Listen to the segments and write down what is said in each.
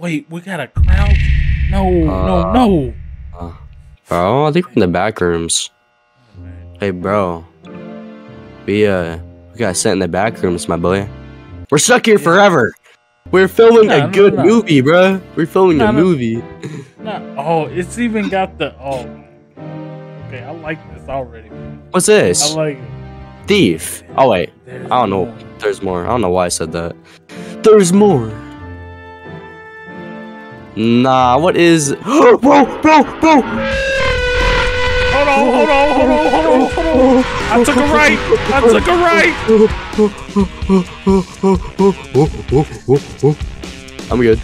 Wait, we got a crouch? No, no, Uh, no. Uh, bro, I think we're in the back rooms. Hey, bro. We, uh, we got sent in the back rooms, my boy. We're stuck here forever. We're filming No, a no, good no. movie, bro. We're filming No, a no. movie. Oh, it's even got the. Oh. Okay, I like this already. What's this? I like it. Thief. Oh, wait. There's I don't know. more. There's more. I don't know why I said that. There's more. Nah, what is. bro, bro, bro! Hold on, hold on, hold on, hold on, hold on. I took a right. I took a right. I'm good.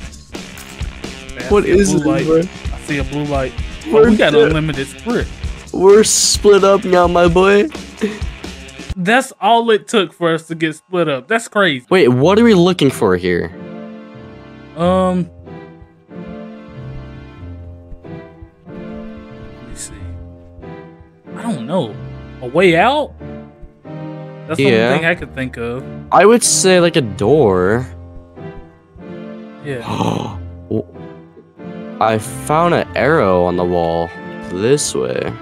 Man, What blue it, light. bro? I see a blue light. Oh, We're got unlimited sprint. We're split up now, my boy. That's all it took for us to get split up. That's crazy. Wait, what are we looking for here? Um. I don't know. A way out? That's the only thing I could think of. I would say like a door. Yeah. I found an arrow on the wall. This way.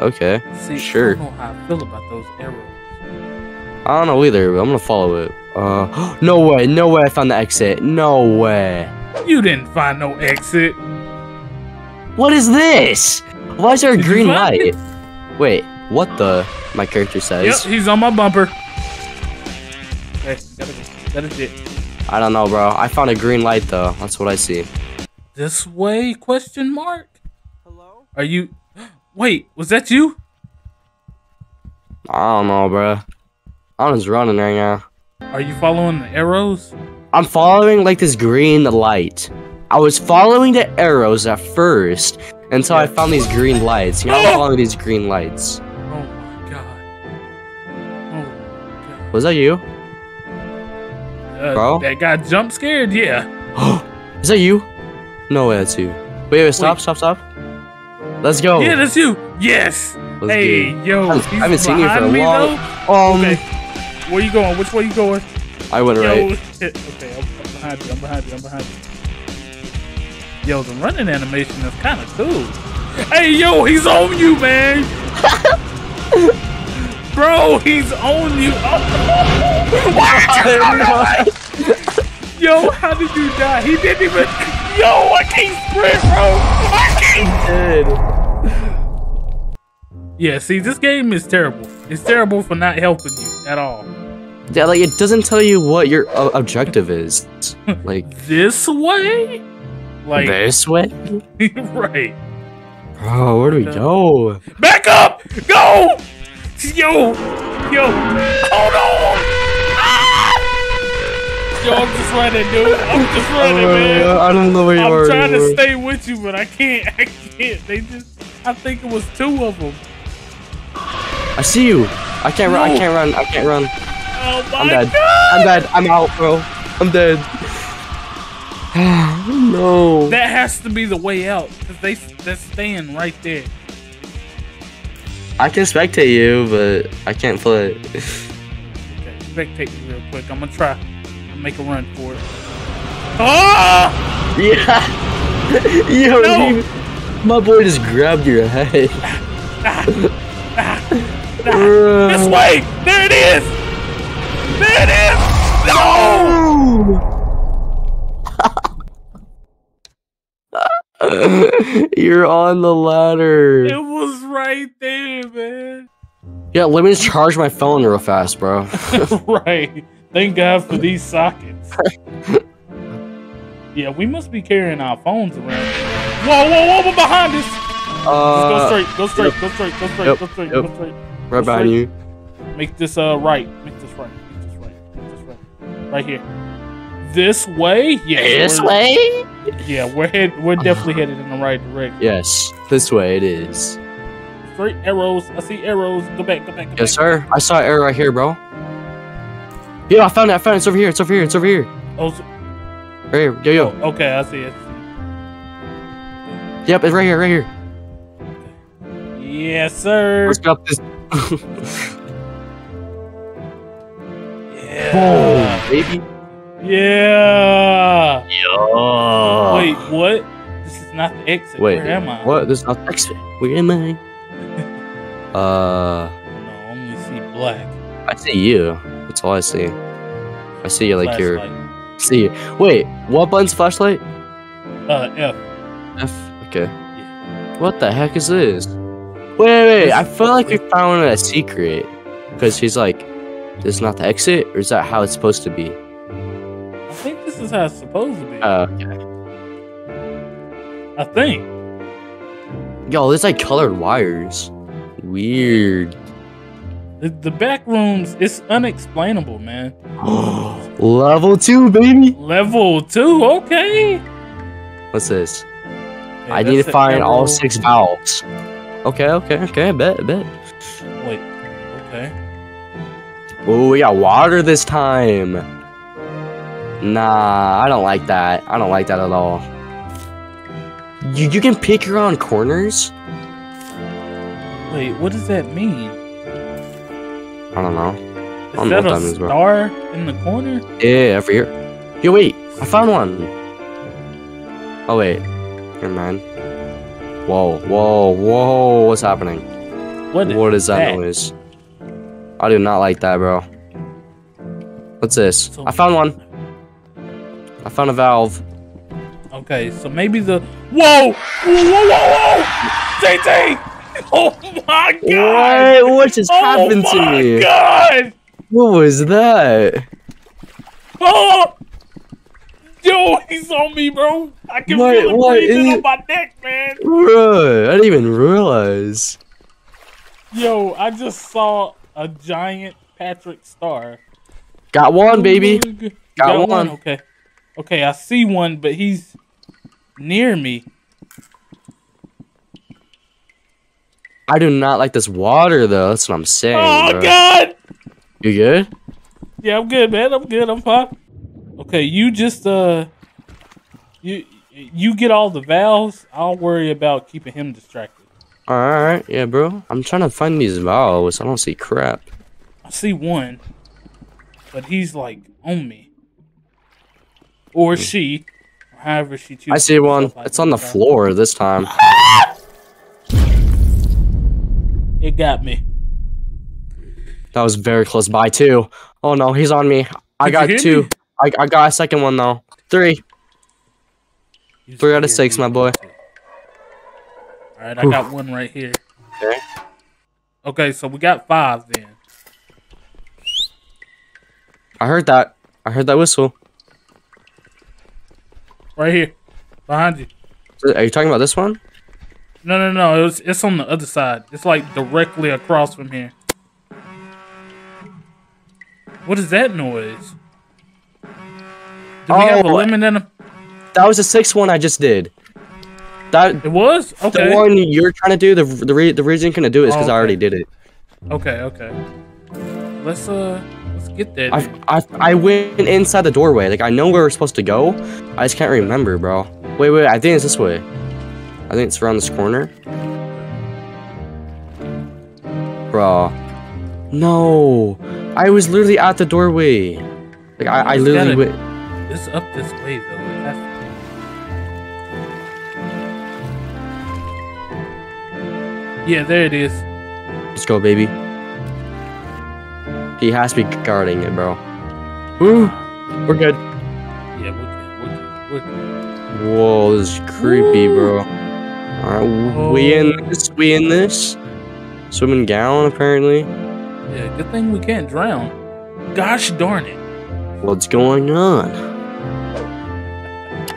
Okay. See, Sure. I don't know how I feel about those arrows. I don't know either, but I'm gonna follow it. Uh, no way, no way I found the exit. No way. You didn't find no exit. What is this? Why is there a Did green light? Wait, what the? My character says. Yep, says. he's on my bumper. Okay. That is it. I don't know, bro. I found a green light though. That's what I see. This way? Question mark. Hello. Are you? Wait, was that you? I don't know, bro. I'm just running right now. Are you following the arrows? I'm following like this green light. I was following the arrows at first until I Yeah. found these green lights. You know, I'm following these green lights. Oh my god. Oh my god. Was that you? Uh, Bro? That got jump scared? Yeah. Is that you? No way, that's you. Wait, wait, stop, Wait. stop, stop. Let's go. Yeah, that's you. Yes. Let's hey, go. yo. I haven't- I seen you for a long-? Um, Okay. Where you going? Which way you going? I went Yo. right. Okay, I'm behind you. I'm behind you. I'm behind you. Yo, the running animation is kind of cool. Hey, yo, he's on you, man. Bro, he's on you. Oh. Yo, how did you die? He didn't even. Yo, I can't sprint, bro. I can't. Yeah, see, this game is terrible. It's terrible for not helping you at all. Yeah, like it doesn't tell you what your uh, objective is. Like This way? Like, this way, right. bro. Where do we go? Back up! Go! Yo! Yo! Hold on! Ah! Yo, I'm just running, dude. I'm just running, man. Uh, I don't know where you are. I'm trying to stay with you, but I can't. I can't. They just. I think it was two of them. I see you. I can't run. I can't run. I can't run. Oh my I'm dead. god! I'm dead. I'm out, bro. I'm dead. no. That has to be the way out, cause they they're staying right there. I can spectate you, but I can't play. Okay, spectate me real quick. I'm gonna try. and make a run for it. Ah! yeah. Yo, No. you- my boy just grabbed your head. Ah, ah, ah, Bruh. This way! There it is! There it is! No! You're on the ladder. It was right there, man. Yeah, let me just charge my phone real fast, bro. right. Thank God for these sockets. yeah, we must be carrying our phones around. Whoa, whoa, whoa, behind us! Just go Uh, straight, go straight, yep. go straight, go straight, Yep, go straight, yep. go straight. right behind you. Make this uh right. Make this right. Make this right. Make this right. Right here. This way? Yes. This way? Yeah, we're head we're definitely uh-huh. headed in the right direction. Yes, this way it is. Straight arrows. I see arrows. Go back, go back, go Yes, back. sir. I saw an arrow right here, bro. Yeah, I found it. I found it. It's over here. It's over here. It's over here. Oh, so- Right here. Yo, yo. oh, okay, I see it. Yep, it's right here. Right here. Yes, sir. Let's go up this. Yeah. Boom, baby. Yeah. Yeah. Wait, what? This is not the exit. Wait, Where am I? What? This is not the exit. Where am I? uh, No, I only see black. I see you. That's all I see. I see you like you're. See you. Wait, what button's flashlight? Uh, F. F. Okay. What the heck is this? Wait, wait, wait. I feel like we found a secret. Because he's like, this is not the exit? Or is that how it's supposed to be? I think this is how it's supposed to be. Uh, okay. I think. Yo, there's like colored wires. Weird. The, the back rooms, it's unexplainable, man. Level 2, baby! Level two, okay. What's this? Okay, I need to find all six valves. Okay, okay, okay, I bet, I bet. Wait, okay. Oh, we got water this time. Nah, I don't like that. I don't like that at all. You, you can pick your own corners? Wait, what does that mean? I don't know. Is don't know that what a that means, bro. star in the corner? Yeah, over here. Yo, wait, I found one. Oh, wait. Never mind. Whoa, whoa, whoa, what's happening? What is, What is that that? noise? I do not like that, bro. What's this? I found one. I found a valve. Okay, so maybe the whoa, whoa, whoa, whoa, whoa, JT! Oh my god! What? What just oh happened to me? Oh my god! What was that? Oh! Yo, he's on me, bro. I can What- feel what breathing on my neck, man. Bruh, I didn't even realize. Yo, I just saw a giant Patrick Star. Got one, baby. You Got one. Okay. Okay, I see one, but he's near me. I do not like this water, though. That's what I'm saying. oh bruh. god! You good? Yeah, I'm good, man. I'm good. I'm fine. Okay, you just uh, you you get all the valves. I'll worry about keeping him distracted. Alright, yeah, bro. I'm trying to find these valves. I don't see crap. I see one, but he's like on me, or she, or however she chooses. Hmm. I see one. It's on the floor this time. It got me. That was very close by, too. Oh, no, he's on me. I Did got two. I, I got a second one, though. Three. You Three out of six, me. my boy. All right, I got one right here. Okay. Okay, so we got five then. I heard that. I heard that whistle. Right here, behind you. Are you talking about this one? No, no, no. It's it's on the other side. It's like directly across from here. What is that noise? Do we have a Oh, lemon in them? That was the sixth one I just did. That It was okay. the one you're trying to do. The the, re- the reason you couldn't do it is because Oh, I already did it. Okay, okay. Let's uh, get that. I. I I went inside the doorway. Like I know where we're supposed to go. I just can't remember, bro. Wait, wait. I think it's this way. I think it's around this corner. Bro. No. I was literally at the doorway. Like I, I literally went. It's up this way though. It has to be. Yeah, there it is. Let's go, baby. He has to be guarding it, bro. Woo. We're good. Yeah, we're good. We're good. We're good. Whoa, this is creepy, bro. Alright, we in Oh. this? We in this? Swimming gown, apparently. Yeah, good thing we can't drown. Gosh darn it. What's going on?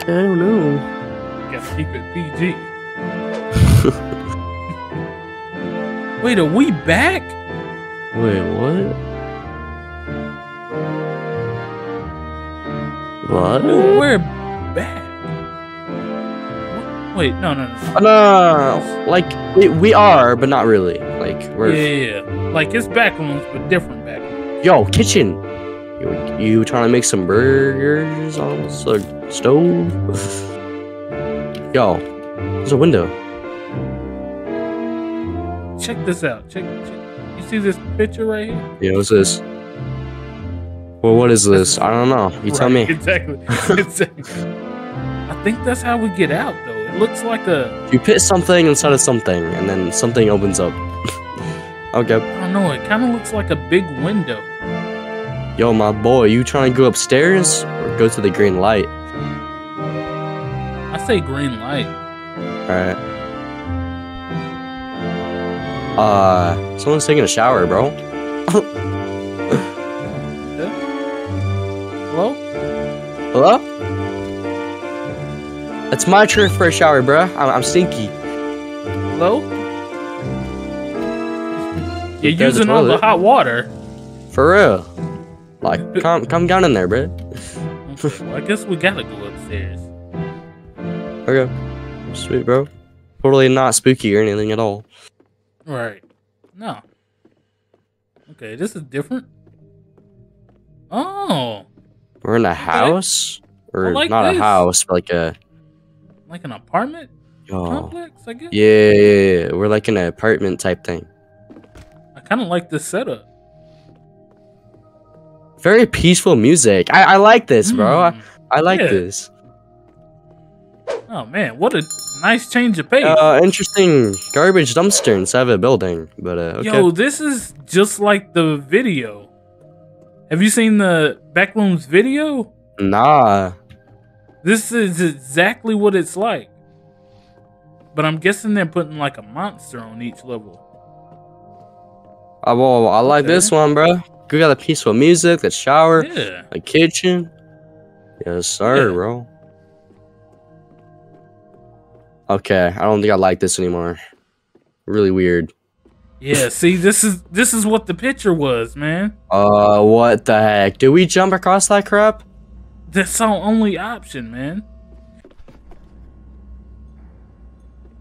I don't know. Gotta keep it PG. Wait, are we back? Wait, what? What? We're back. Wait, no, no, no. No, like we, we are, but not really. Like Yeah, we're yeah, yeah. Like it's back rooms, but different back rooms. yo kitchen. You, you trying to make some burgers on the stove? Yo, there's a window. Check this out. Check, check. You see this picture right here? Yeah, what's this? Well, what is this? I don't know. You tell me. Exactly. exactly. I think that's how we get out, though. It looks like a. You put something inside of something, and then something opens up. okay. I don't know. It kind of looks like a big window. Yo, my boy, you trying to go upstairs or go to the green light? I say green light. Alright. Uh, someone's taking a shower, bro. Hello? It's my turn for a shower, bro. I'm, I'm stinky. Hello? You're There's using all the hot water. For real. Like, come, come down in there, bro. Okay, well, I guess we gotta go upstairs. Okay. Sweet, bro. Totally not spooky or anything at all. Right. No. Okay, this is different. Oh, We're in a house? Or like not this. a house, but like a. like an apartment Yo. complex, I guess. Yeah, yeah, yeah. We're like an apartment type thing. I kind of like this setup. Very peaceful music. I, I like this, bro. I, Mm. I like Yeah. this. Oh man, what a nice change of pace. Uh, interesting garbage dumpster inside of a building, but uh, okay. Yo, this is just like the video. Have you seen the Backrooms video? Nah. This is exactly what it's like. But I'm guessing they're putting like a monster on each level. Uh, well, I like Okay. this one, bro. We got the peaceful music, the shower, Yeah. the kitchen. Yes, sir, Yeah. bro. Okay, I don't think I like this anymore. Really weird. Yeah, see, this is this is what the picture was, man. Uh, what the heck? Do we jump across that crap? That's our only option, man.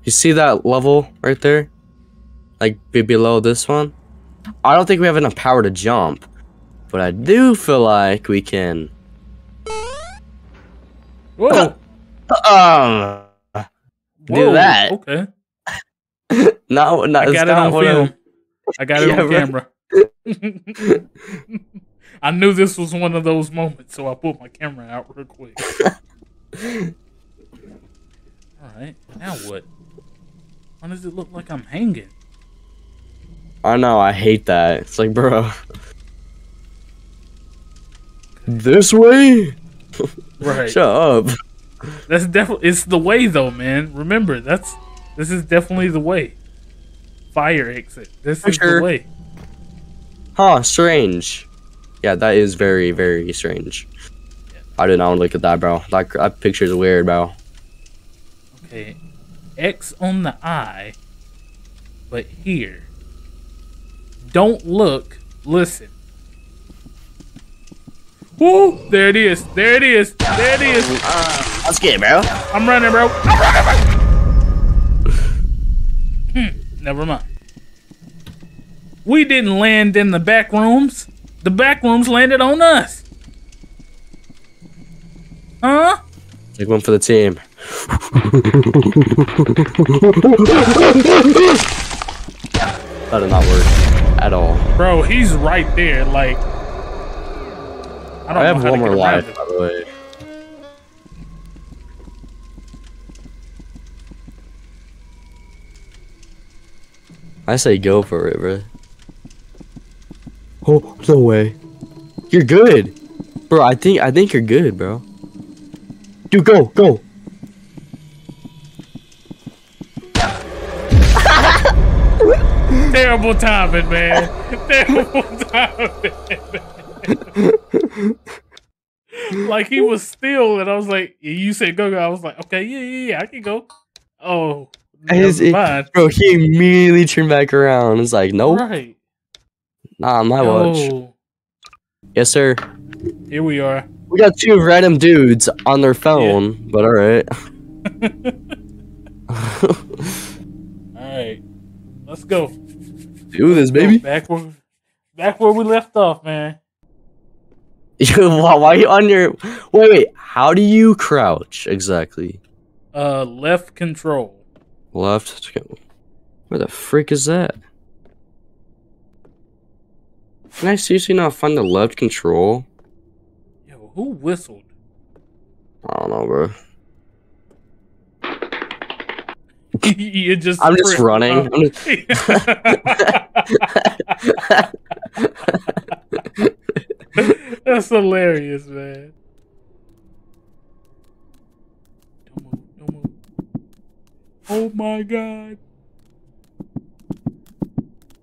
You see that level right there? Like be below this one? I don't think we have enough power to jump, but I do feel like we can. Whoa. Um, do that. Okay. No, no, I got it on film. I got it Yeah, on right. camera. I knew this was one of those moments, so I pulled my camera out real quick. All right, now what? Why does it look like I'm hanging? I know, I hate that. It's like, bro. This way? Right. Shut up. That's definitely it's the way though, man. Remember, that's this is definitely the way. Fire exit. This is Sure. the way. Huh, strange. Yeah, that is very, very strange. I did not want look at that, bro. That, that picture's weird, bro. Okay. X on the eye, but here. Don't look, listen. Woo! There it is. There it is. There it is. Let's get it, bro. I'm running, bro. I'm running, bro. hmm, never mind. We didn't land in the back rooms. The back rooms landed on us. Huh? Take one for the team. that did not work at all. Bro, he's right there. Like, I don't I have know how one to more get life, by the way. I say go for it, bro. Oh no way! You're good, bro. I think I think you're good, bro. Dude, go go. Terrible timing, man. Terrible timing. like he was still, and I was like, "You said go go." I was like, "Okay, yeah, yeah, yeah, I can go." Oh, His- never mind. Bro, he immediately turned back around. It's like, nope, Right. Not on my watch. Yes, sir. here we are. We got two random dudes on their phone, but all right. All right, let's go. Do this, Go baby. Back where, back where we left off, man. why, why are you on your? Wait, wait. How do you crouch exactly? Uh, left control. Left. Where the frick is that? Can I seriously not find the left control? Who whistled? I don't know, bro. you just I'm just running. I'm just- That's hilarious, man. Don't move, don't move. Oh my god.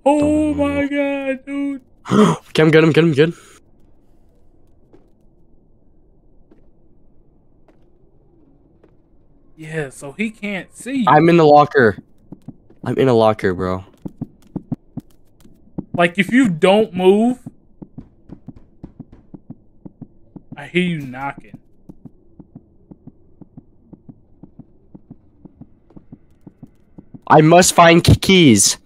Oh my god, dude. Okay, I'm good. I'm good. I'm good. Yeah, so he can't see. you. I'm in the locker. I'm in a locker, bro. Like if you don't move, I hear you knocking. I must find keys.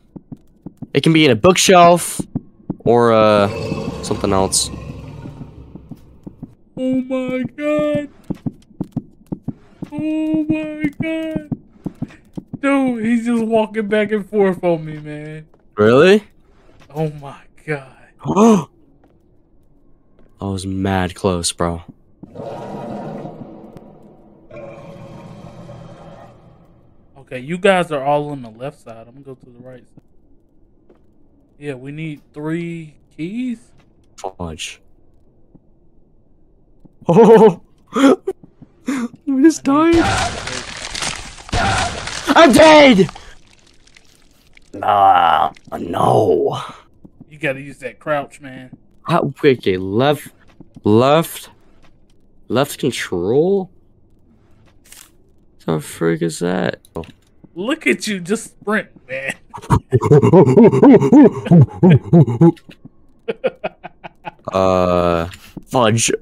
It can be in a bookshelf or uh something else. Oh my god. Oh my god. Dude, he's just walking back and forth on me, man. Really? Oh my god. Oh! I was mad close, bro. Okay, you guys are all on the left side. I'm gonna go to the right side. Yeah, we need three keys. Fudge. Oh, we just died. I'm dead. Nah, no. You gotta use that crouch, man. How, okay, left, left, left control. The frick is that? Look at you, just sprint, man. uh, fudge.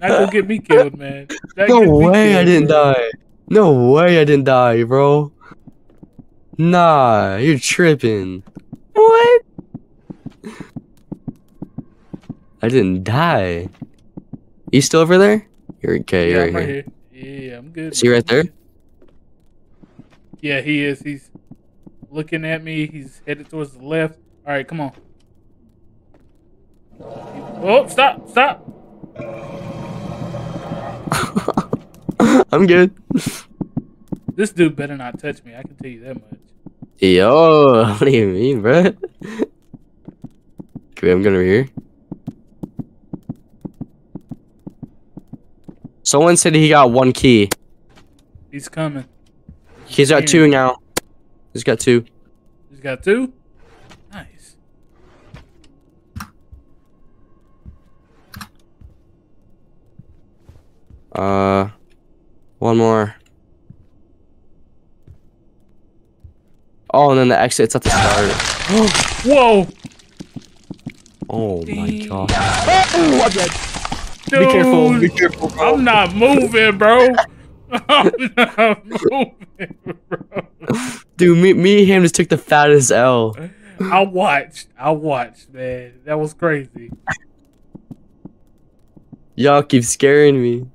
Not gonna get me killed, man. Not No get me way I didn't bro. die. No way I didn't die, bro. Nah, you're tripping. What? I didn't die. You still over there? You're okay, Yeah, you're I'm right right here. here. Yeah, I'm good. See you right there? Yeah, he is. He's looking at me. He's headed towards the left. All right, come on. Oh, stop, stop. I'm good. This dude better not touch me. I can tell you that much. Yo, what do you mean, bro? Okay, I'm going over here. Someone said he got one key. He's coming. He's got two now. He's got two. He's got two. Nice. Uh, one more. Oh, and then the exit's at the start. Whoa. Oh my god. Oh, I'm dead. Dude, Be careful. Be careful. bro. I'm not moving, bro. I'm not moving, bro. Dude, me, me and him just took the fattest L. I watched. I watched, man. That was crazy. Y'all keep scaring me.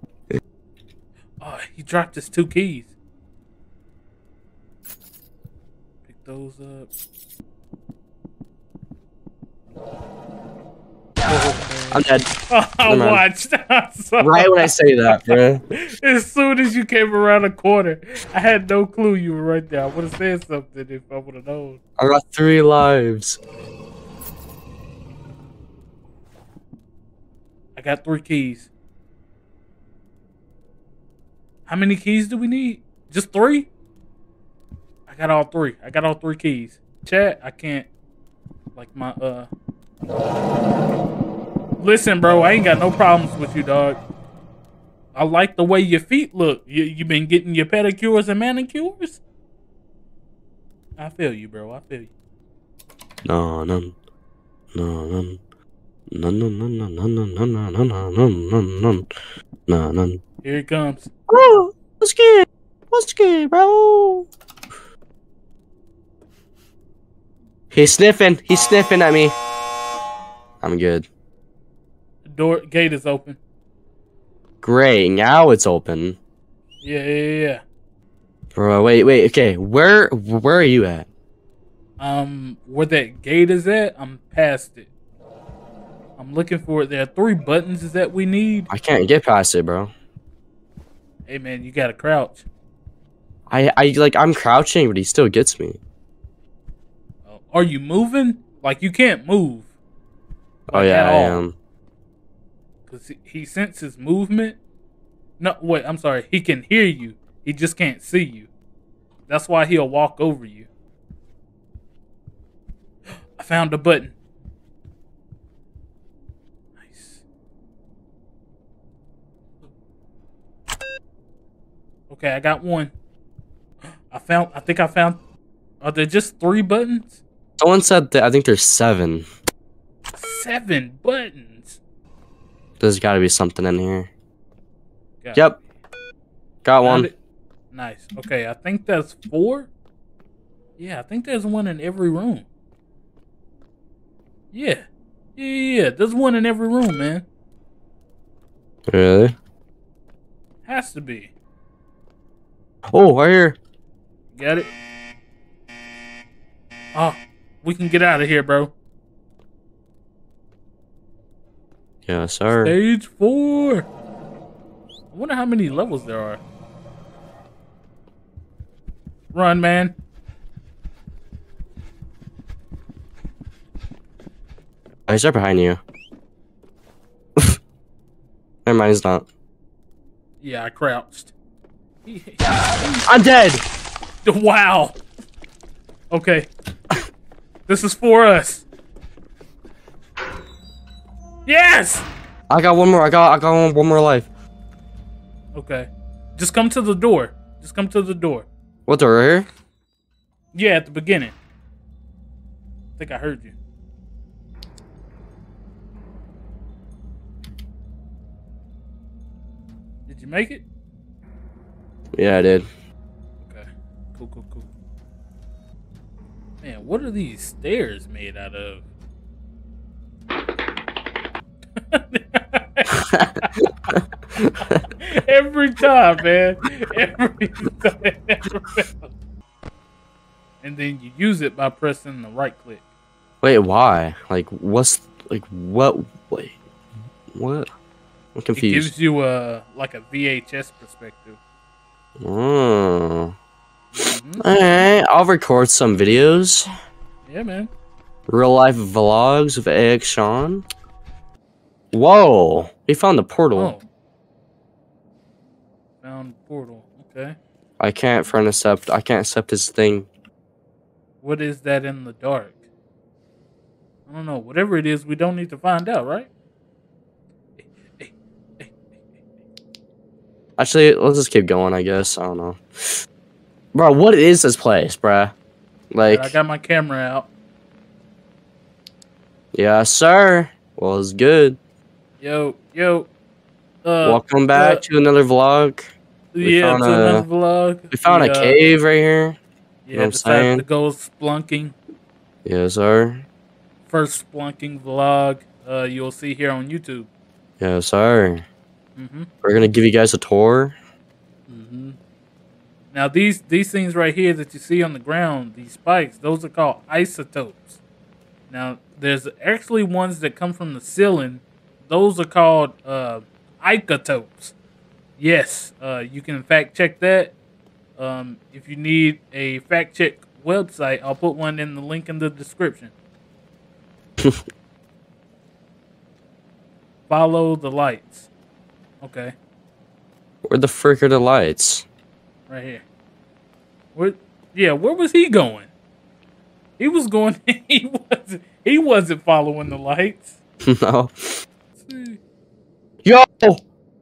Oh, he dropped his two keys. Pick those up. Oh, I'm dead. I watched. Right when I say that, bro. As soon as you came around the corner, I had no clue you were right there. I would have said something if I would have known. I got three lives. I got three keys. How many keys do we need? Just three? I got all three. I got all three keys. Chat, I can't. Like my, uh. Listen, bro, I ain't got no problems with you, dog. I like the way your feet look. You, you been getting your pedicures and manicures? I feel you, bro. I feel you. No, no, no, no. No, no, no, no, no, no, no, no, no, no, no, no, no, no, no. Here it comes. Oh, what's good? What's good, bro? He's sniffing. He's sniffing at me. I'm good. Door gate is open. Great. Now it's open. Yeah, yeah, yeah. Bro, wait, wait. Okay, where where are you at? Um, where that gate is at, I'm past it. I'm looking for it. There are three buttons that we need. I can't get past it, bro. Hey man, you gotta crouch. I I like I'm crouching, but he still gets me. Uh, Are you moving? Like you can't move. Oh Like, yeah, I all. am. Cause he, he senses movement. No, wait. I'm sorry. He can hear you. He just can't see you. That's why he'll walk over you. I found a button. Nice. Okay, I got one. I found. I think I found. Are there just three buttons? Someone said that I think there's seven. Seven buttons. There's got to be something in here. Got Yep, got Found one. it. Nice. Okay, I think that's four. Yeah, I think there's one in every room. Yeah. Yeah, yeah, yeah. There's one in every room, man. Really? Has to be. Oh, right here. Got it? Oh, we can get out of here, bro. Yeah, sir. Stage four. I wonder how many levels there are. Run, man. Oh, he's right behind you. Never mind, he's not. Yeah, I crouched. I'm dead. Wow. Okay. This is for us. Yes. I got one more. I got. I got one, one more life. Okay. Just come to the door. Just come to the door. What the right here? Yeah, at the beginning. I think I heard you. Did you make it? Yeah, I did. Okay. Cool, cool, cool. Man, what are these stairs made out of? Every time, man. Every time. And then you use it by pressing the right click. Wait, why? Like, what's like what? Wait, what? I'm confused. It gives you a like a VHS perspective. Oh. Mhm. Alright, I'll record some videos. Yeah, man. Real life vlogs of Axshawn. Whoa! He found the portal. Oh. Found portal. Okay. I can't friend accept. I can't accept his thing. What is that in the dark? I don't know. Whatever it is, we don't need to find out, right? Actually, let's just keep going. I guess I don't know. Bro, what is this place, bruh? Like, I got my camera out. yeah, sir. Well, it's good. Yo, yo. Uh, Welcome back uh, to another vlog. we yeah, found to a- another vlog. We found a cave right here. Yeah, I'm decided saying? to go splunking. Yes, sir. First splunking vlog uh, you'll see here on YouTube. Yes, sir. Mm-hmm. We're gonna give you guys a tour. Mm-hmm. Now these these things right here that you see on the ground, these spikes, those are called isotopes. Now there's actually ones that come from the ceiling. Those are called uh, isotopes. Yes, uh, you can fact check that. Um, if you need a fact check website, I'll put one in the link in the description. Follow the lights. Okay. Where the frick are the lights? Right here. Where? Yeah, where was he going? He was going. He wasn't. He wasn't following the lights. no. Yo!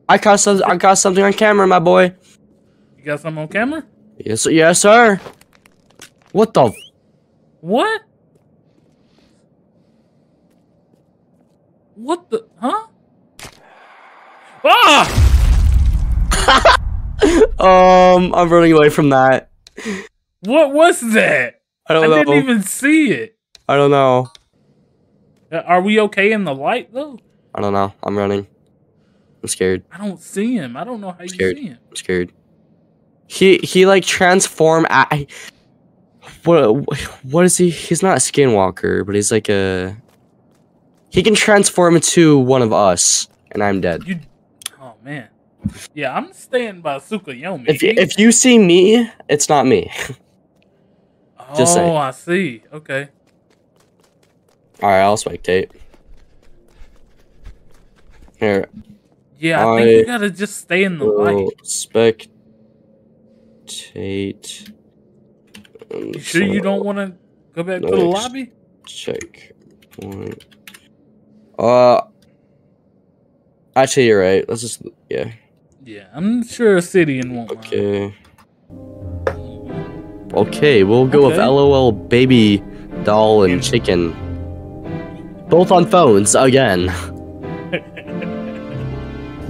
I caught some. I got something on camera, my boy. You got something on camera? Yes, yes, sir. What the? What? What the? Huh? Ah! Um, I'm running away from that. What was that? I I don't didn't even see it. I don't know. Uh, Are we okay in the light though? I don't know. I'm running. I'm scared. I don't see him. I don't know how you Scared. see him. I'm scared. He he like transform. I what what is he? He's not a skinwalker, but he's like a. He can transform into one of us, and I'm dead. You. Oh man. Yeah, I'm staying by Tsukuyomi. If you, if you see me, it's not me. oh, just saying. I see. Okay. All right, I'll spectate. Here, Yeah, I think you gotta just stay in the light. spectate. You sure you don't want to go back to the lobby? check point? Uh, actually, you're right. Let's just yeah. Yeah, I'm sure Sidian won't mind. Okay. Okay, we'll go with LOL baby doll And- chicken. Both on phones again.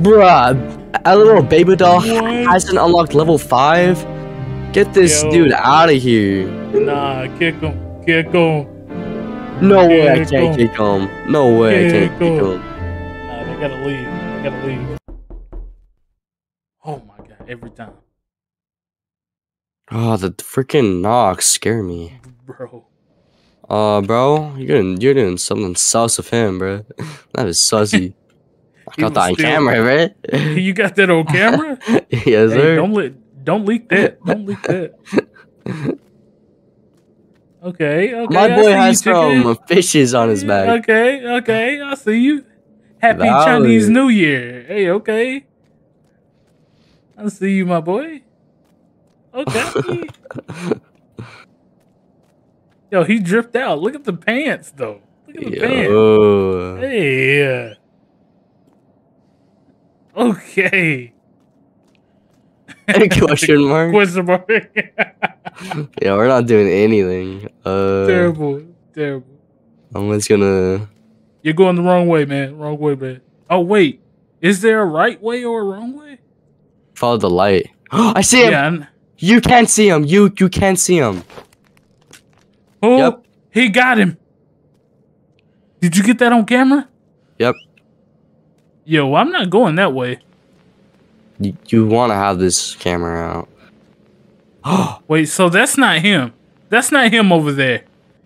Bruh, a little baby doll What? hasn't unlocked level 5? Get this Yo. dude out of here. Nah, kick him. Kick him. No way I can't him. kick him. No way I can't Kick kick him. him. Nah, they gotta leave. They gotta leave. Oh my god, every time. Oh, the freaking knocks scare me. Bro. Uh, bro, you're doing you're doing something sus with him, bro. That is sussy. I got that on still- camera, bro. You got that on camera? yes, hey, sir. don't let don't leak that. Don't leak that. Okay, okay. My boy has some fishes on his back. Okay, okay, I see you. Happy Valid. Chinese New Year. Hey, okay. I see you, my boy. Okay. Yo, he dripped out. Look at the pants, though. Look at the pants. Yo. Hey. Okay. Question mark? Question mark. Yeah, we're not doing anything. Uh, terrible. Terrible. I'm just gonna. You're going the wrong way, man. Wrong way, man. Oh wait, is there a right way or a wrong way? Follow the light. I see him. Yeah. You can't see him. You you can't see him. Oh, Yep. he got him. Did you get that on camera? Yep. Yo, I'm not going that way. You, you want to have this camera out. Oh, wait, so that's not him. That's not him over there.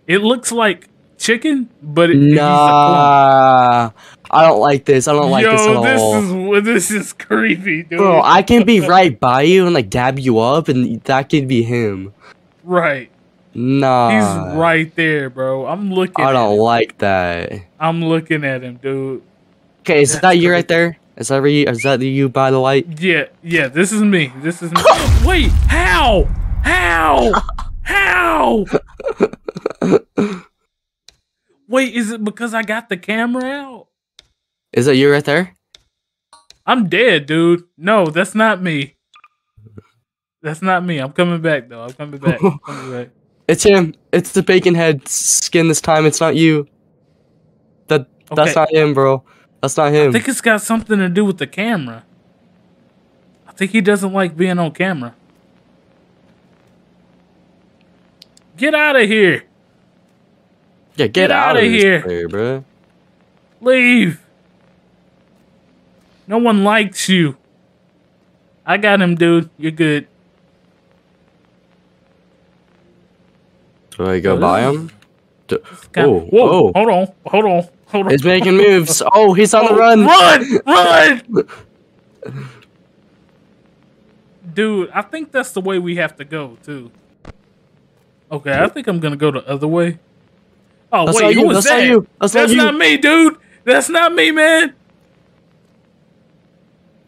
It looks like chicken, but it, he's a. Nah, I don't like this. I don't like Yo, this at this all. is this is creepy, dude. Bro, I can be right by you and like dab you up, and that could be him. right. Nah, He's right there, bro. I'm looking. I don't like that. I'm looking at him, dude. Okay, is that you right there? Is that you? Is that you by the light? Yeah, yeah. This is me. This is me. Wait, how? How? How? Wait, is it because I got the camera out? Is that you right there? I'm dead, dude. No, that's not me. That's not me. I'm coming back though. I'm coming back. I'm coming back. It's him. It's the bacon head skin this time. It's not you. That that's Okay. not him, bro. That's not him. I think it's got something to do with the camera. I think he doesn't like being on camera. Get out of here. yeah, get, get out outta of here. here, bro. Leave. No one likes you. I got him, dude. You're good. Do I go this him? Oh, Whoa, oh. hold on, hold on, hold on. He's making moves. Oh, he's on the Oh, run. Run! Run! Dude, I think that's the way we have to go too. Okay, I think I'm gonna go the other way. Oh That's wait, who you, was that's not that? you, that's not you. me, dude. That's not me, man.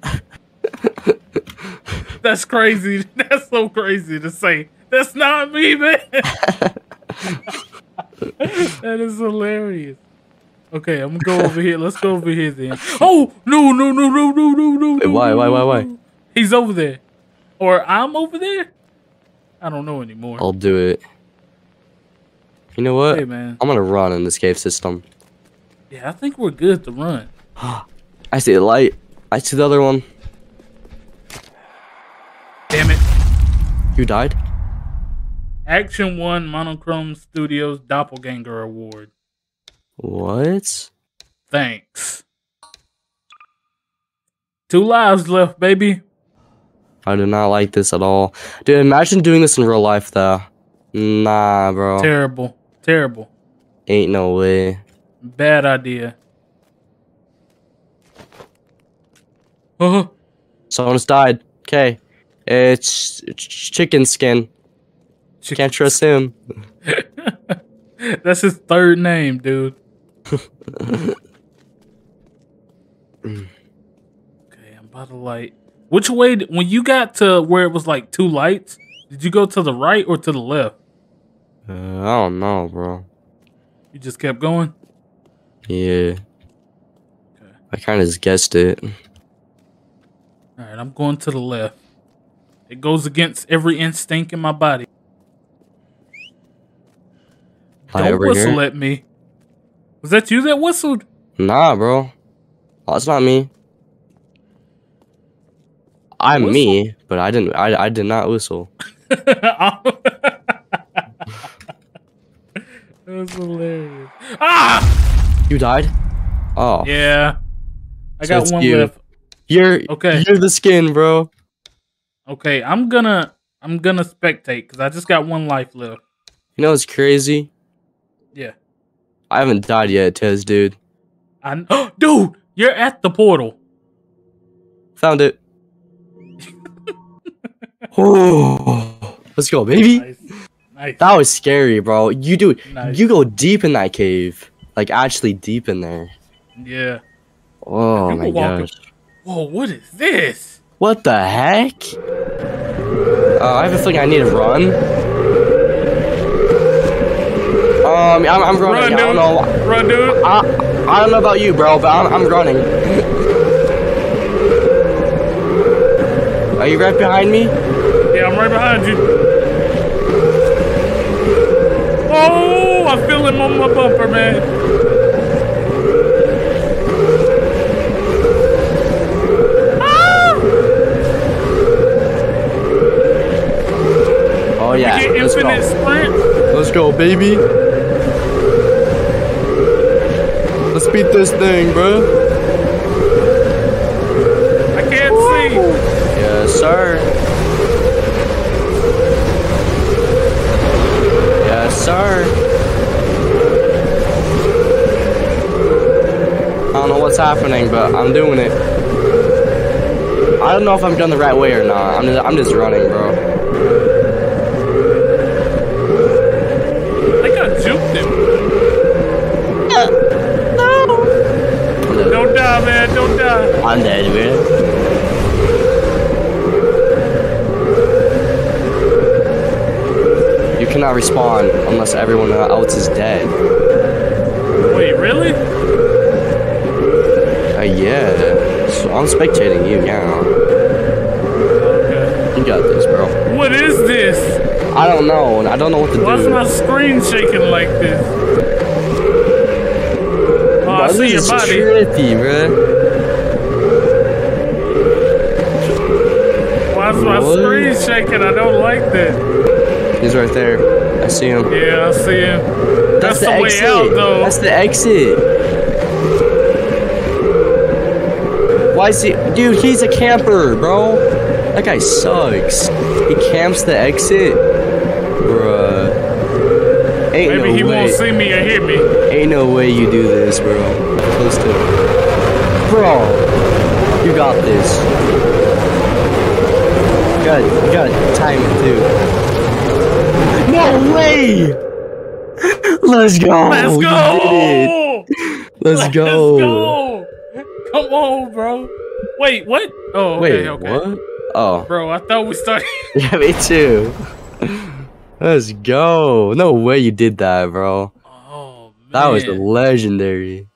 that's crazy. That's so crazy to say. That's not me, man. that is hilarious. Okay, I'm gonna go over here. Let's go over here then. Oh no no no no no no no! Wait, why, why, why, why? no. He's over there, or I'm over there. I don't know anymore. I'll do it. You know what? Hey man, I'm gonna run in this cave system. yeah, I think we're good to run. I see the light. I see the other one. Damn it! You died? Action One Monochrome Studios Doppelganger Award. What? Thanks. Two lives left, baby. I do not like this at all. Dude, imagine doing this in real life, though. Nah, bro. Terrible. Terrible. Ain't no way. Bad idea. Uh -huh. Someone's died. Okay. It's, it's chicken skin. Chicken Can't trust him. That's his third name, dude okay, I'm about to light. Which way? When you got to where it was like two lights, did you go to the right or to the left? Uh, I don't know, bro. You just kept going. Yeah. Okay. I kind of just guessed it. All right, I'm going to the left. It goes against every instinct in my body. Hi, Don't whistle here. at me. Was that you that whistled? Nah, bro. Oh, that's not me. I'm Whistle? me, but I didn't. I, I did not whistle. that was hilarious. Ah! You died. Oh, Yeah. I So got one you. left. you're Okay. You're the skin, bro. Okay, I'm gonna I'm gonna spectate because I just got one life left. You know what's crazy? Yeah. I haven't died yet, Tez, dude. I dude, you're at the portal. Found it. oh, let's go, baby. Nice. Nice. That was scary, bro. You do. Nice. You go deep in that cave, like actually deep in there. Yeah. Oh my walking- gosh. Whoa, what is this? What the heck? Uh, I have a feeling I need to run. Um, I'm, I'm running. Run, I don't know. Run, dude. I, I don't know about you, bro, but I'm, I'm running. Are you right behind me? Yeah, I'm right behind you. Oh, I feel him on my bumper, man. Oh yeah. Infinite go. sprint. Let's go, baby. Let's beat this thing, bro. I can't see. Yes, sir. Yes, sir. I don't know what's happening, but I'm doing it. I don't know if I'm going the right way or not. I'm just, I'm just running, bro. I think I juked him. Look, Don't die, man. Don't die. I'm dead, man. You cannot respawn unless everyone else is dead. Wait, really? Uh, yeah. So I'm spectating you now. Okay. You got this, bro. What is this? I don't know. I don't know what to do. Why's do. my screen shaking like this? Oh, I Bro, see your this is body. trippy, bro. Why's my What? screen shaking? I don't like that. He's right there. See him. Yeah, I see him. That's, the, way exit. out, though. That's the exit. Why is he, dude? He's a camper, bro. That guy sucks. He camps the exit, bruh. Ain't Maybe no he way. won't see me or hear me. Ain't no way you do this, bro. Close to, bro. You got this. You got, you got time it too. No way! Let's go. Let's go! Let's, go. Let's go! Come on, bro. Wait, what? Oh, okay, Wait, okay. what? Oh, Bro, I thought we started. yeah, me too. Let's go. No way you did that, bro. Oh man, That was legendary.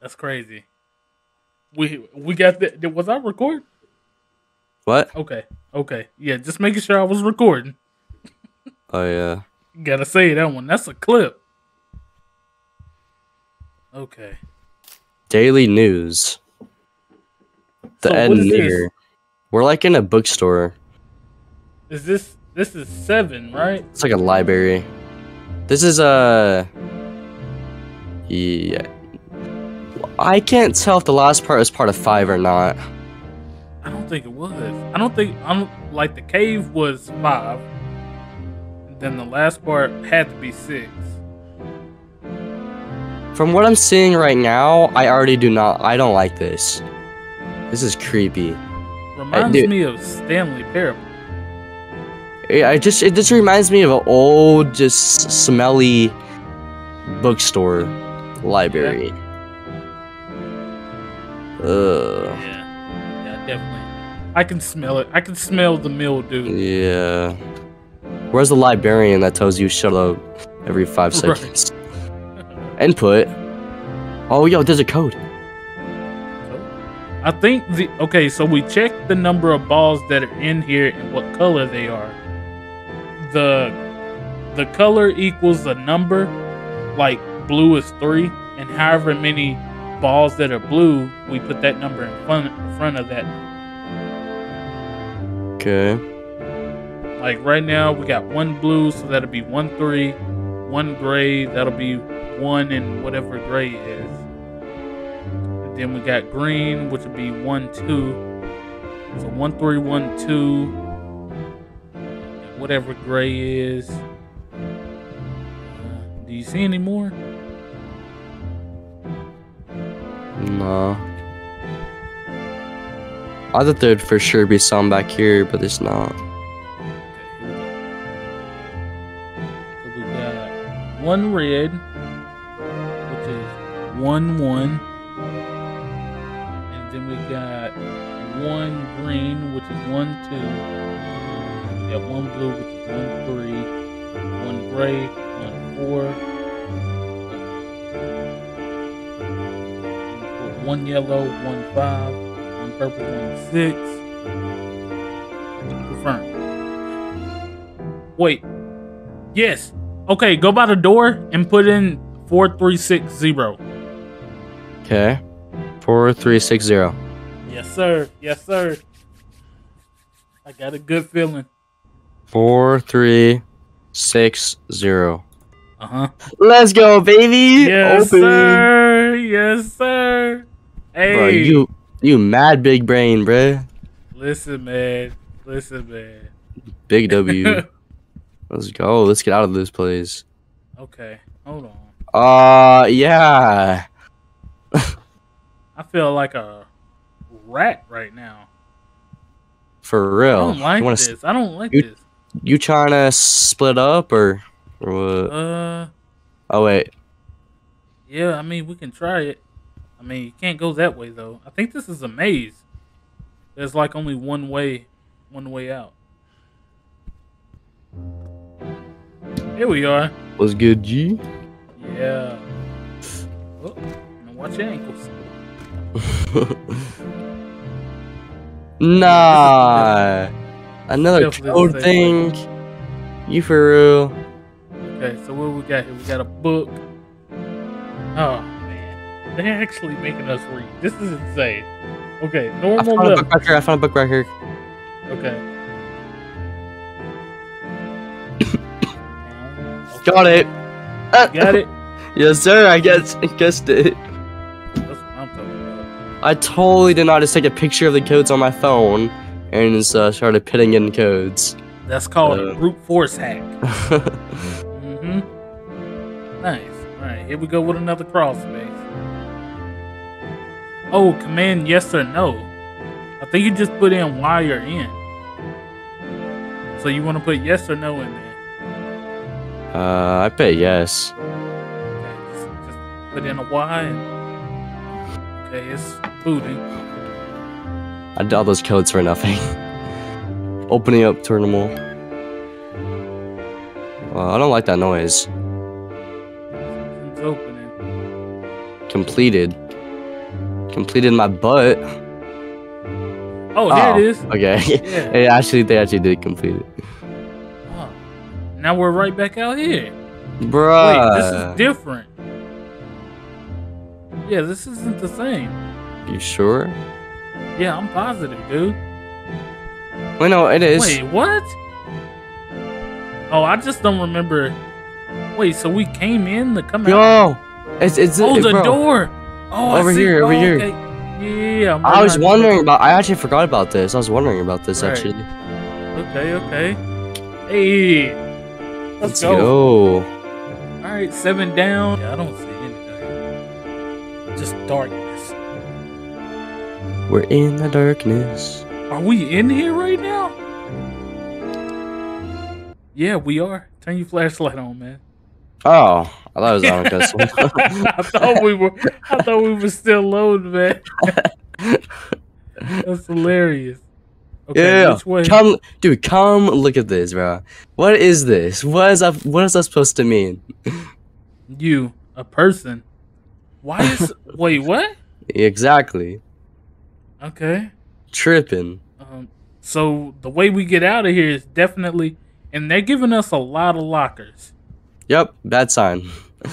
that's crazy. We we got the. Was I record? What? Okay, okay, yeah. Just making sure I was recording. Oh yeah. Gotta say that one. That's a clip. Okay. Daily news. The So Ed what is this? Near. We're like in a bookstore. Is this this is seven, right? It's like a library. This is a. Yeah. I can't tell if the last part was part of five or not. I don't think it was. I don't think I'm like the cave was five. And then the last part had to be six. From what I'm seeing right now, I already do not. I don't like this. This is creepy. Reminds dude. me of Stanley Parable. Yeah, I just it just reminds me of an old, just smelly bookstore library. Ugh. Yeah, yeah, definitely. I can smell it. I can smell the mildew. Yeah. Where's the librarian that tells you shut up every five Right. seconds? Input. Oh, yo, there's a code. I think the okay, so we checked the number of balls that are in here and what color they are. The the color equals the number, like blue is three, and however many balls that are blue, we put that number in front in front of that. Okay. Like right now, we got one blue, so that'll be one three, one gray, that'll be one and whatever gray is. And then we got green, which would be one two. So one three, one two, and whatever gray is. Do you see any more? No. I thought there'd for sure be some back here, but there's not. One red, which is one one, and then we got one green, which is one two. We got one blue, which is one three, one gray, one four. One yellow, one five, one purple, one six. Confirm. Wait. Yes. Okay, go by the door and put in 4360. Okay. Four, three, six, zero. Yes, sir. Yes, sir. I got a good feeling. Four, three, six, zero. Uh huh. Let's go, baby. Yes, Open. sir. Yes, sir. Hey, Bro, you you mad big brain, bruh. listen, man. Listen, man. Big W. Let's go. Let's get out of this place. okay, hold on. Uh, yeah. I feel like a rat right now. For real. I don't like you wanna, this. I don't like you- this. You trying to split up or or what? Uh, Oh wait. yeah. I mean, we can try it. I mean, you can't go that way though. I think this is a maze. There's like only one way, one way out. Here we are. What's good, G? Yeah. Oh, watch your ankles. nah. Another code thing. You for real? Okay, so what we got here? We got a book. Oh man, they're actually making us read. This is insane. Okay, I normal found a book here. I found a book right here. Okay. Got it. Got it. yes, sir. I guess I guessed it. That's what I'm talking about. I totally did not just take a picture of the codes on my phone and just uh, started pitting in codes. That's called Uh. a brute force hack. Mm-hmm. Nice. All right, here we go with another crawl space. Oh, command yes or no. I think you just put in Y or N. So you want to put yes or no in there. Uh, I bet yes. Okay, just, just put in a Y. And... Okay, it's booting. I did all those codes for nothing. Opening up terminal. Uh, I don't like that noise. It's opening. Completed. Completed my butt. Oh, here Oh, it is. Okay. Yeah. Actually, they actually did complete it. Now we're right back out here. Bruh. Wait, this is different. Yeah, this isn't the same. You sure? Yeah, I'm positive, dude. Wait, no, it is. Wait, what? Oh, I just don't remember. Wait, so we came in to come out? Yo! It's, it's, Oh, it- the bro. door. Oh, I Over here, over Oh, here. okay. Yeah, I'm I was wondering about. I actually forgot about this. I was wondering about this Right. actually. Okay, okay. Hey, let's, go. go. All right, seven down. Yeah, I don't see anything. Just darkness. We're in the darkness. Are we in here right now? Yeah, we are. Turn your flashlight on, man. Oh, I thought it was on because I thought we were. I thought we were still loading, man. That's hilarious. Okay, yeah, which way? come, dude, come look at this, bro. What is this? What is that? What is that supposed to mean? You, a person. Why is? wait, what? Exactly, Okay. tripping. Um, so the way we get out of here is definitely, and they're giving us a lot of lockers. Yep, bad sign.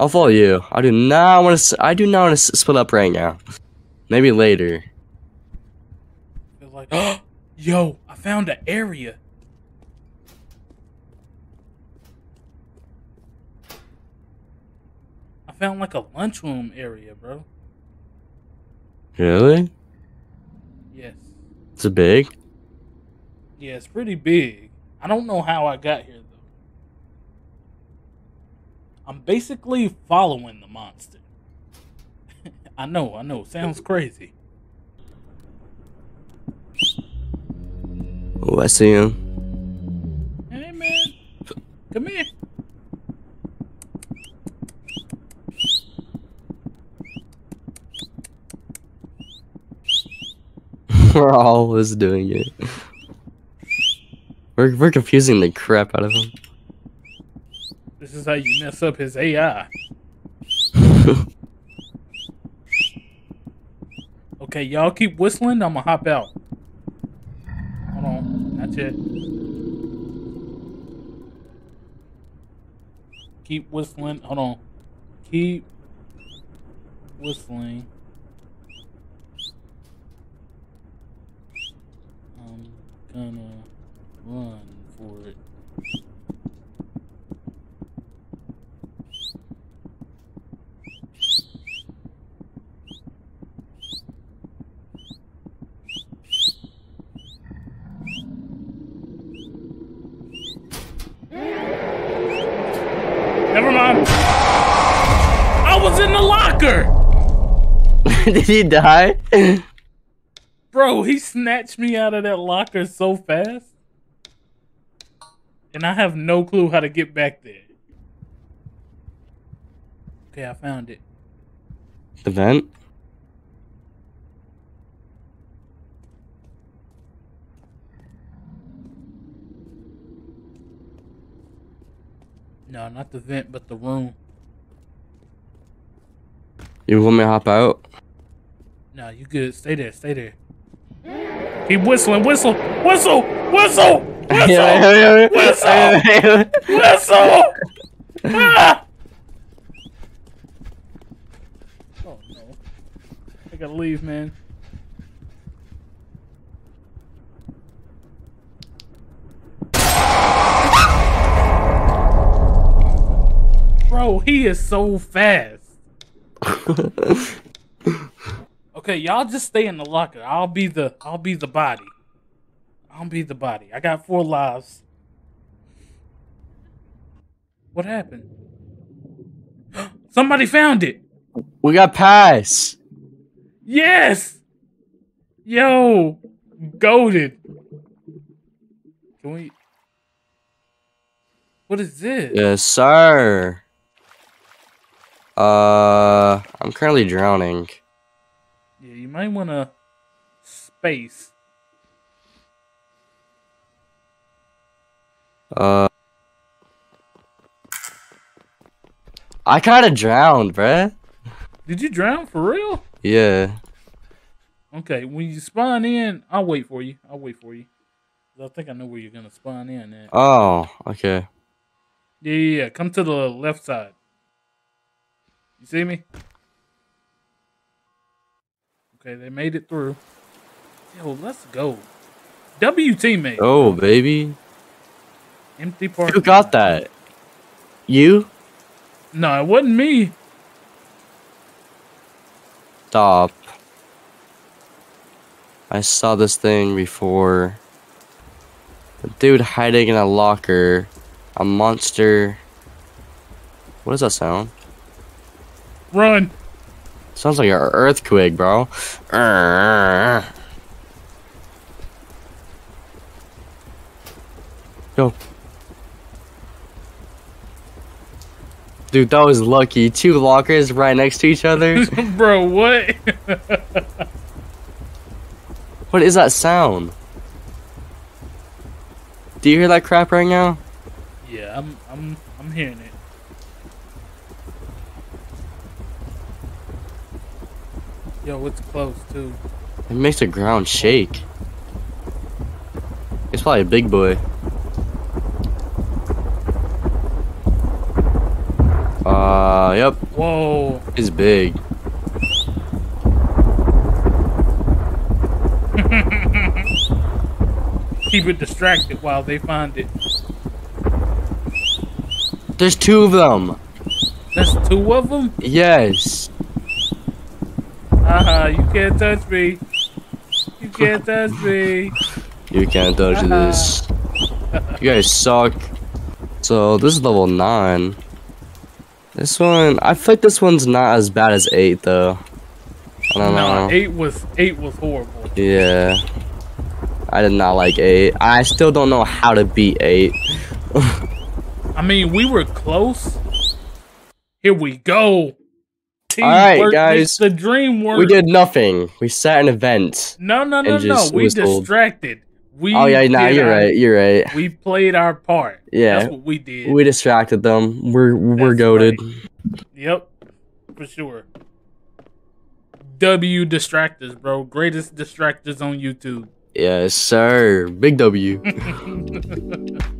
I'll follow you. I do not want to. I do not want to split up right now. Maybe later. Oh, yo, I found an area. I found like a lunchroom area, bro. Really? Yes. It's it big? Yeah, it's pretty big. I don't know how I got here though. I'm basically following the monster. I know, I know. Sounds crazy. Oh, I see him. Hey man, come here. We're always doing it. We're we're confusing the crap out of him. This is how you mess up his AI. Okay, y'all keep whistling. I'm gonna hop out. Not yet. Keep whistling. Hold on. Keep whistling. I'm gonna run for it. Never mind. I was in the locker. Did he die? Bro, he snatched me out of that locker so fast. And I have no clue how to get back there. Okay, I found it. The vent? No, not the vent, but the room. You want me to hop out? No, you good. Stay there. Stay there. Keep whistling. Whistle. Whistle. Whistle. Whistle. Whistle. Whistle. Ah! Oh no. I gotta leave, man. Bro, he is so fast. Okay, y'all just stay in the locker. I'll be the I'll be the body. I'll be the body. I got four lives. What happened? Somebody found it. we got pass. Yes. Yo, goaded. Can we? What is this? Yes, sir. Uh, I'm currently drowning. You might want to space. Uh, I kind of drowned, bruh. Did you drown for real? Yeah. Okay, when you spawn in, I'll wait for you. I'll wait for you. I think I know where you're gonna spawn in at. Oh, okay. Yeah, yeah, yeah. Come to the left side. You see me? Okay, they made it through. Yo, let's go. W teammate. Oh, baby. Empty park. Who got that? You? No, it wasn't me. Stop. I saw this thing before. A dude hiding in a locker. A monster. What does that sound? Run. Sounds like an earthquake, bro. Yo, Dude, that was lucky. Two lockers right next to each other. Bro, what? what is that sound? Do you hear that crap right now? Yeah, I'm I'm I'm hearing it. Yo, it's close too. It makes the ground shake. It's probably a big boy. Uh, yep, Whoa. it's big. Keep it distracted while they find it. There's two of them. There's two of them? Yes. Haha, you can't touch me. You can't touch me. You can't touch this. You guys suck. So this is level nine. This one, I feel like this one's not as bad as eight though. I don't No, know. eight was eight was horrible. Yeah. I did not like eight. I still don't know how to beat eight. I mean, we were close. Here we go. Teamwork guys. The dream work. We did nothing. We sat an event. No, no, no, no. We distracted. We Oh yeah, nah, you're our- right. You're right. We played our part. Yeah. That's what we did. We distracted them. We're we're That's goaded. Yep, for sure. W distractors, bro. Greatest distractors on YouTube. Yes, sir. Big W.